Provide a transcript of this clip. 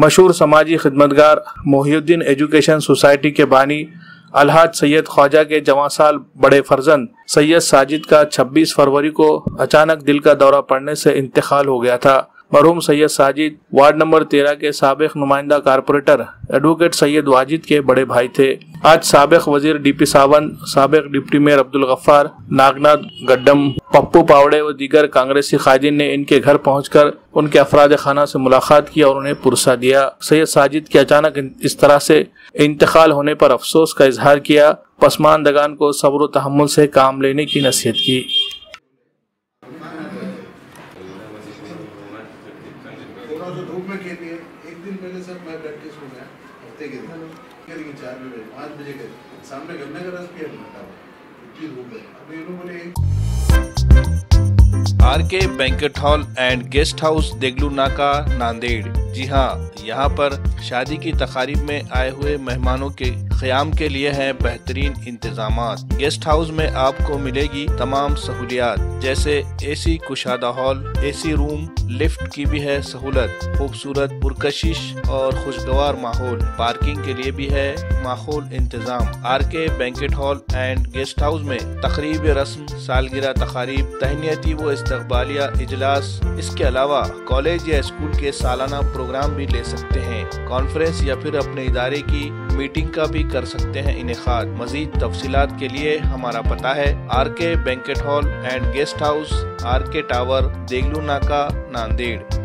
मशहूर समाजी खिदमतगार Mohiuddin education society के बानी अलहाज सैयद ख्वाजा के जवां साल बड़े फर्जंद, सैयद साजिद का 26 फरवरी को अचानक दिल का दौरा पड़ने से इंतकाल हो गया था। मरहूम सैयद साजिद, वार्ड नंबर तेरह के सबक नुमाइंदा कारपोरेटर एडवोकेट सैयद वाजिद के बड़े भाई थे। आज सबक वज़ीर डी पी सावन सबक डिप्टी मेयर अब्दुल गफ्फार, नागनाथ गड्डम, पप्पू पावड़े व दीगर कांग्रेसी खाजिन ने इनके घर पहुंचकर उनके अफराद खाना से मुलाकात की और उन्हें पुरसा दिया। सैयद साजिद के अचानक इस तरह से इंतकाल होने पर अफसोस का इजहार किया। पसमानदगान को सब्र तहमुल से काम लेने की नसीहत की। थोड़ा सा धूप में खेलिए एक दिन पहले सर मैं प्रैक्टिस हो गया हफ़्ते के दिन। खेलेंगे चार बजे पाँच बजे के सामने गन्ने का रस पिया घंटा इतनी धूप है। अब ये लोग बोले R K banquet hall and guest house Deglur नाका नांदेड़। जी हाँ यहाँ पर शादी की तकारीब में आए हुए मेहमानों के क़याम के लिए है बेहतरीन इंतज़ाम गेस्ट हाउस में आपको मिलेगी तमाम सहूलियात, जैसे एसी कुशादा हॉल एसी रूम, लिफ्ट की भी है सहूलत, खूबसूरत पुरकशिश और खुशगवार माहौल। पार्किंग के लिए भी है माहौल इंतज़ाम। R K banquet hall and guest house में तकरीब रस्म, सालगिरह तकारीब तहनीती व इस्तबालिया इजलास। इसके अलावा कॉलेज या स्कूल के सालाना प्रोग्राम भी ले सकते हैं। कॉन्फ्रेंस या फिर अपने इदारे की मीटिंग का भी कर सकते हैं इनका मजीद तफसीत के लिए हमारा पता है R K banquet hall and guest house R K tower Deglur नाका, नांदेड़।